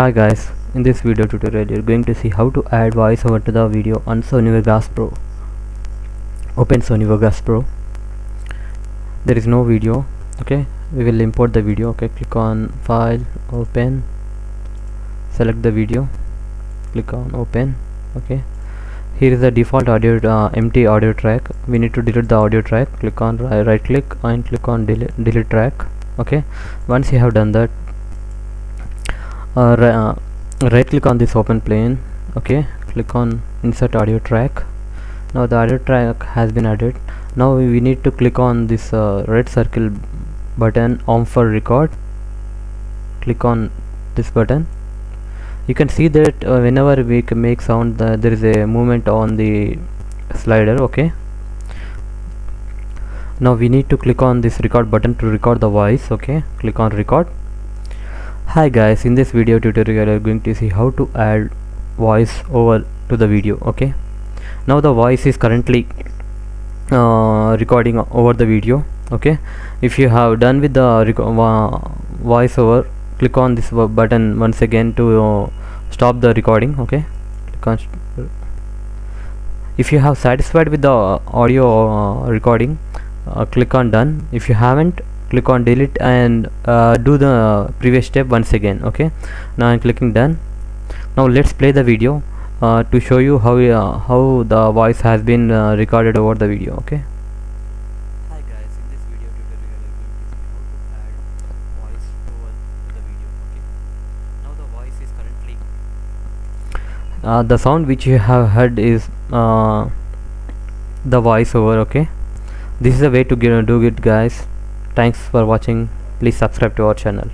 Hi guys, in this video tutorial you're going to see how to add voiceover to the video on Sony Vegas Pro. Open Sony Vegas Pro. There is no video, okay? We will import the video, okay? Click on File, Open, select the video, click on Open, okay? Here is the default audio, uh, empty audio track. We need to delete the audio track. Click on ri- right click and click on delete, delete track, okay? Once you have done that, uh, uh, right click on this open plane okay? Click on insert audio track. Now the audio track has been added. Now we need to click on this uh, red circle button on for record. Click on this button. You can see that uh, whenever we make sound the, there is a movement on the slider okay? Now we need to click on this record button to record the voice okay? Click on record Hi guys, in this video tutorial you are going to see how to add voice over to the video, okay? Now the voice is currently uh, recording over the video, okay? If you have done with the uh, voice over, click on this button once again to uh, stop the recording, okay? If you have satisfied with the audio uh, recording, click on done. If you haven't, click on delete and uh, do the previous step once again okay now I'm clicking done now let's play the video uh, to show you how uh, how the voice has been recorded over the video okay Hi guys, in this video tutorial I'm going to see how to add voice over to the video. Okay. Now the voice is currently uh, the sound which you have heard is uh, the voiceover okay this is a way to get, do it guys thanks for watching. Please subscribe to our channel